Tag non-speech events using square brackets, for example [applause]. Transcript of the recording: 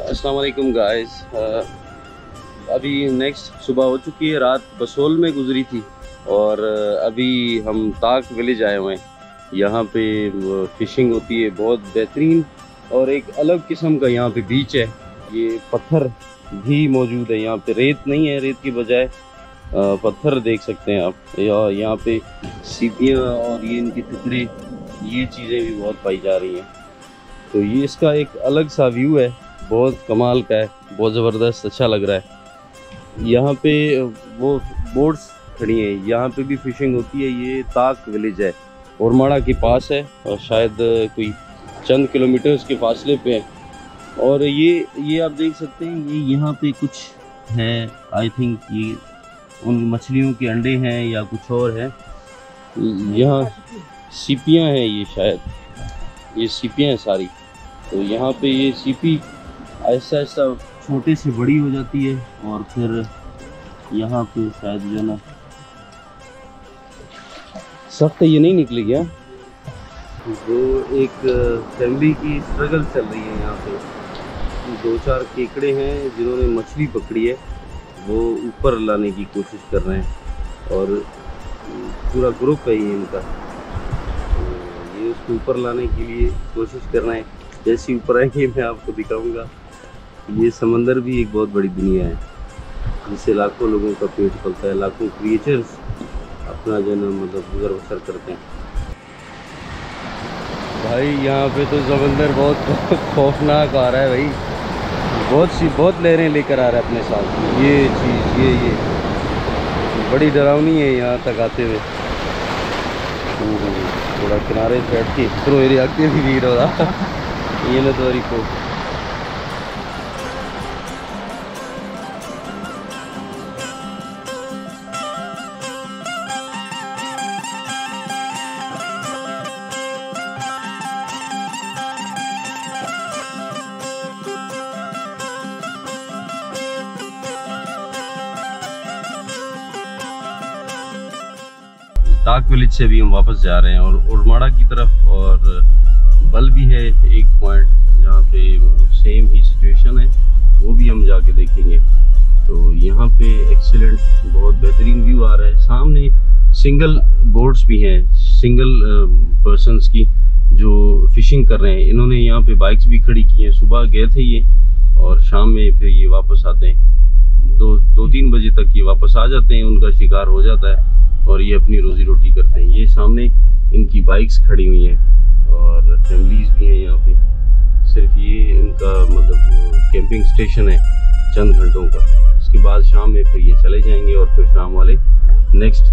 अस्सलाम वालेकुम गाइस अभी नेक्स्ट सुबह हो चुकी है, रात बसोल में गुजरी थी और अभी हम ताक विलेज आए हुए हैं। यहाँ पे फ़िशिंग होती है, बहुत बेहतरीन और एक अलग किस्म का यहाँ पे बीच है। ये पत्थर भी मौजूद है, यहाँ पे रेत नहीं है, रेत की बजाय पत्थर देख सकते हैं आप। या यहाँ पे सीपियाँ और ये इनके टुकड़े, ये चीज़ें भी बहुत पाई जा रही हैं। तो ये इसका एक अलग सा व्यू है। बहुत कमाल का है, बहुत ज़बरदस्त अच्छा लग रहा है। यहाँ पे वो बोट्स खड़ी हैं, यहाँ पे भी फिशिंग होती है, ये ताक विलेज है। औरमाड़ा के पास है और शायद कोई चंद किलोमीटर्स के फासले पे है। और ये ये आप देख सकते हैं, ये यहाँ पे कुछ है आई थिंक ये उन मछलियों के अंडे हैं या कुछ और है। यहाँ सीपियाँ हैं ये शायद, ये सीपियाँ हैं सारी। तो यहाँ पे ये सीपी ऐसा ऐसा छोटे से बड़ी हो जाती है और फिर यहाँ पे शायद जो ना सख्त ये नहीं निकली क्या? वो एक फैमिली की स्ट्रगल चल रही है यहाँ पे। दो चार केकड़े हैं जिन्होंने मछली पकड़ी है। वो ऊपर लाने की कोशिश कर रहे हैं और पूरा ग्रुप है ये इनका। तो ये उसको ऊपर लाने के लिए कोशिश कर रहे हैं। जैसे ऊपर आएँगे मैं आपको दिखाऊँगा। ये समंदर भी एक बहुत बड़ी दुनिया है, जिससे लाखों लोगों का पेट पलता है, लाखों क्रिएचर्स अपना जो है मतलब गुजर बसर करते हैं। भाई, यहाँ पे तो समंदर बहुत [laughs] खौफनाक आ रहा है भाई। बहुत सी, बहुत लहरें लेकर आ रहा है अपने साथ। ये चीज़, ये ये। बड़ी डरावनी है यहाँ तक आते हुए। थोड़ा किनारे बैठ के थ्रो एरिया के भी भीड़ हो रहा। [laughs] ये ना तो को ताक विलेज से भी हम वापस जा रहे हैं और उड़माड़ा की तरफ़ और बल भी है एक पॉइंट जहाँ पे सेम ही सिचुएशन है, वो भी हम जाके देखेंगे। तो यहाँ पे एक्सीलेंट बहुत बेहतरीन व्यू आ रहा है। सामने सिंगल बोट्स भी हैं सिंगल पर्सनस की जो फिशिंग कर रहे हैं। इन्होंने यहाँ पे बाइक्स भी खड़ी की हैं। सुबह गए थे ये और शाम में फिर ये वापस आते हैं। दो दो तीन बजे तक ये वापस आ जाते हैं, उनका शिकार हो जाता है। और ये अपनी रोज़ी रोटी करते हैं। ये सामने इनकी बाइक्स खड़ी हुई हैं और फैमिलीज़ भी हैं यहाँ पे। सिर्फ़ ये इनका मतलब कैंपिंग स्टेशन है चंद घंटों का। उसके बाद शाम में फिर ये चले जाएँगे और फिर शाम वाले नेक्स्ट